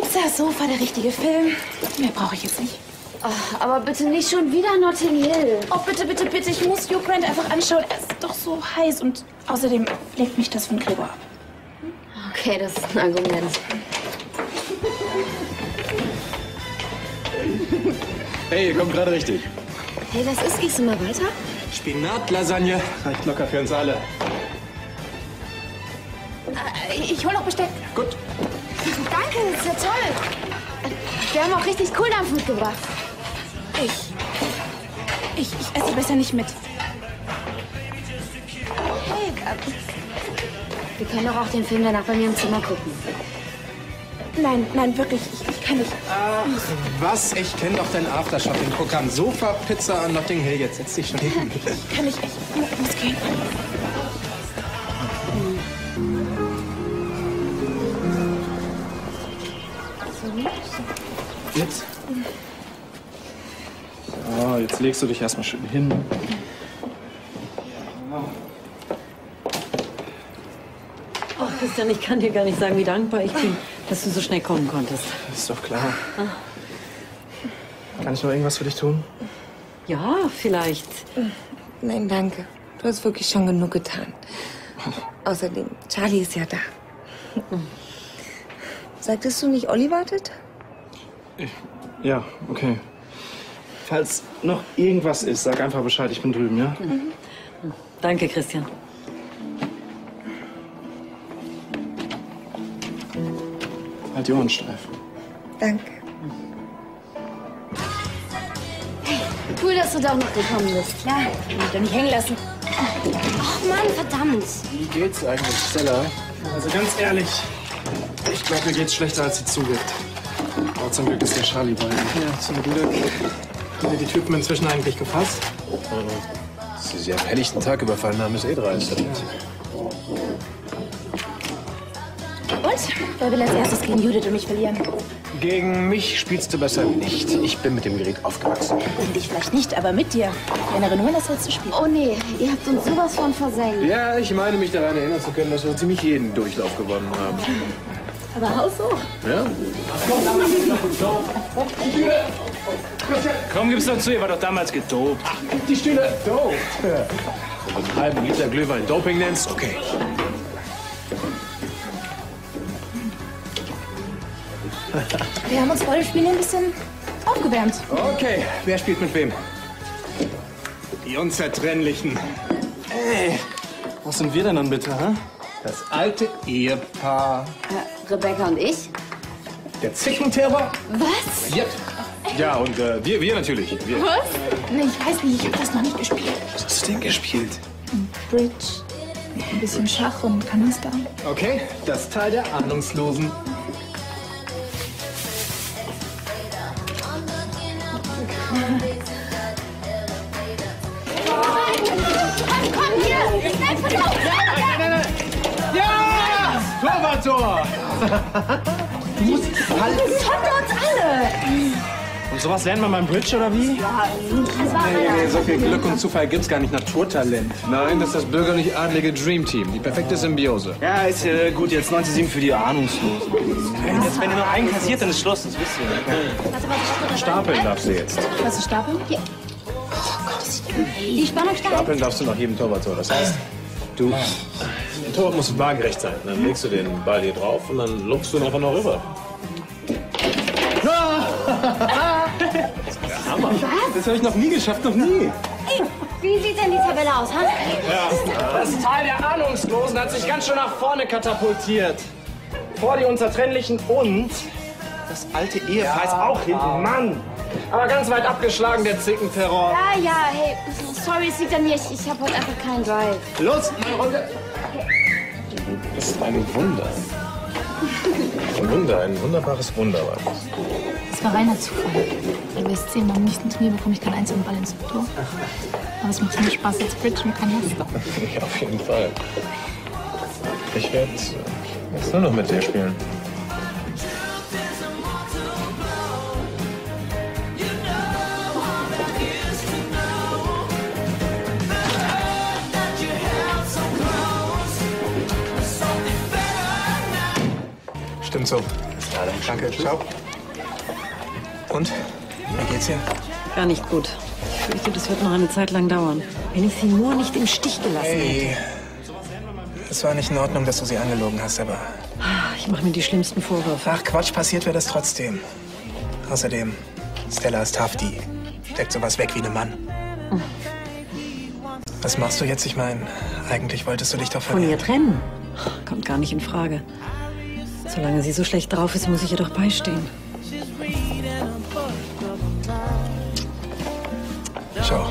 Pizza, Sofa, der richtige Film. Mehr brauche ich jetzt nicht. Ach, aber bitte nicht schon wieder Notting Hill. Oh, bitte, bitte, bitte. Ich muss Hugh Grant einfach anschauen. Er ist doch so heiß. Und außerdem lenkt mich das von Gregor ab. Okay, das ist ein Argument. Hey, ihr kommt gerade richtig. Hey, was ist? Gehst du mal weiter? Spinatlasagne reicht locker für uns alle. Äh, Ich hol noch Besteck. Gut. Danke, das ist ja toll. Wir haben auch richtig Kohldampf mitgebracht. Ich. Ich, ich esse besser nicht mit. Hey, wir können doch auch den Film danach bei mir im Zimmer gucken. Nein, nein, wirklich. Ich, ich kann nicht. Was? Ich kenne doch dein Aftershopping-Programm. Sofa, Pizza an Notting Hill. Jetzt setz dich schon hin. Ich kann nicht. Ich mu- muss gehen. Jetzt? So, jetzt legst du dich erstmal schön hin. Ach, Christian, ich kann dir gar nicht sagen, wie dankbar ich bin, dass du so schnell kommen konntest. Ist doch klar. Kann ich noch irgendwas für dich tun? Ja, vielleicht. Nein, danke. Du hast wirklich schon genug getan. Außerdem, Charlie ist ja da. Sagtest du nicht, Olli wartet? Ja, okay. Falls noch irgendwas ist, sag einfach Bescheid. Ich bin drüben, ja? Danke, Christian. Halt die Ohren steif. Danke. Cool, dass du doch noch gekommen bist. Ja, mich doch nicht hängen lassen. Ach Mann, verdammt. Wie geht's eigentlich, Stella? Also ganz ehrlich, ich glaube, mir geht's schlechter, als sie zugibt. Aber zum Glück ist der Charlie bei mir. Ja, zum Glück. Haben wir die Typen inzwischen eigentlich gefasst? Dass Sie sie am helllichten Tag überfallen haben, ist eh dreist. Und? Wer will als erstes gegen Judith und mich verlieren? Gegen mich spielst du besser nicht. Ich bin mit dem Gerät aufgewachsen. Gegen dich vielleicht nicht, aber mit dir. Ich erinnere nur an das letzte Spiel. Oh nee, ihr habt uns sowas von versenkt. Ja, ich meine mich daran erinnern zu können, dass wir ziemlich jeden Durchlauf gewonnen haben. Aber auch so. Ja? Komm, gib's doch zu, ihr war doch damals gedopt. Die Stühle. Dope. Wenn du einen halben Liter Glühwein Doping nennst, okay. Wir haben uns vor dem Spiel ein bisschen aufgewärmt. Okay, wer spielt mit wem? Die Unzertrennlichen. Ey, was sind wir denn dann bitte, hä? Das alte Ehepaar. Äh, Rebecca und ich? Der Zichenterror? Was? Ja. Ja, und äh, wir, wir natürlich. Wir. Was? Nee, ich weiß nicht, ich habe das noch nicht gespielt. Was hast du denn gespielt? Bridge, ein bisschen Schach und Kanister. Okay, das Teil der Ahnungslosen. Torwarttor! du musst halten. Von uns alle! Und sowas lernt man beim Bridge, oder wie? Nee, nee, so viel Glück und Zufall gibt's gar nicht. Naturtalent. Nein, das ist das bürgerlich-adlige Dream Team. Die perfekte Symbiose. Ja, ist ja gut, jetzt 97 für die Ahnungslosen. Jetzt, wenn ihr noch einen kassiert, dann ist Schluss, das wisst ihr. Stapeln darfst du jetzt. Was ist Stapeln? Ja. Die Spannung steigt. Stapeln darfst du nach jedem Torwarttor. Das heißt, du. Der Torwart muss waagerecht sein. Dann legst du den Ball hier drauf und dann lupfst du ihn einfach noch rüber. Das habe ich noch nie geschafft, noch nie. Wie sieht denn die Tabelle aus, ha? Das Teil der Ahnungslosen hat sich ganz schön nach vorne katapultiert. Vor die Unzertrennlichen und das alte Ehepaar ist auch hinten. Mann! Aber ganz weit abgeschlagen, der Zickenterror. Ja, ja, hey, sorry, es liegt an mir. Ich, ich habe heute einfach keinen Drive. Los, mal runter. Das ist ein Wunder. Ein Wunder, ein wunderbares Wunder war das. Das war reiner Zufall. Ihr wisst, zehnmal im nächsten Turnier bekomme ich keinen einzigen Ball ins Tor. Aber es macht mehr Spaß als Bridge und Kanister. Ja, auf jeden Fall. Ich werde jetzt nur noch mit dir spielen. So. Bezahlung. Danke, ciao. Und? Wie geht's dir? Gar nicht gut. Ich fürchte, das wird noch eine Zeit lang dauern. Wenn ich sie nur nicht im Stich gelassen hätte. Hey, es war nicht in Ordnung, dass du sie angelogen hast, aber... Ah, Ich mache mir die schlimmsten Vorwürfe. Ach, Quatsch, passiert wäre das trotzdem. Außerdem, Stella ist die steckt sowas weg wie ein Mann. Was machst du jetzt? Ich meine, eigentlich wolltest du dich doch Von verlieren. ihr trennen? Kommt gar nicht in Frage. Solange sie so schlecht drauf ist, muss ich ihr doch beistehen. Schau.